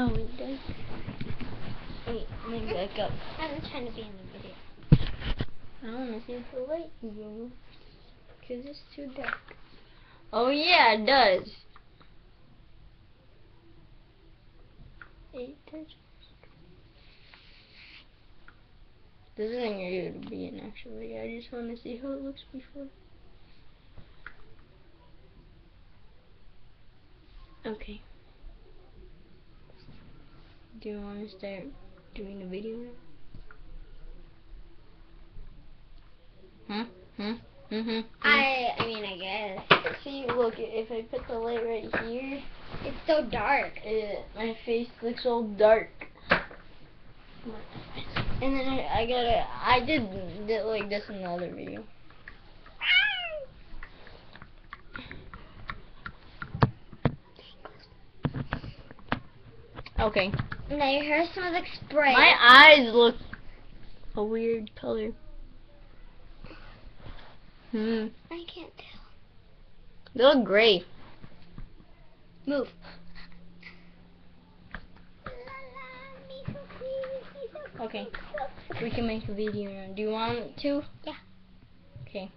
Oh, it does. Wait, let me back up. I'm trying to be in the video. I don't want to see if the light moves. Because it's too dark. Oh, yeah, it does. It does. This isn't going to be an actually. I just want to see how it looks before. Okay. Do you want to start doing the video now? Hmm? Hmm? Mm-hmm. I I mean I guess. See, look, if I put the light right here, It's so dark. it, my face looks all dark. And then I, I gotta, I did, did like this in the other video. Okay. Now your hair smells like spray. My eyes look a weird color. Hmm. I can't tell. They look gray. Move. Okay. We can make a video now. Do you want to? Yeah. Okay.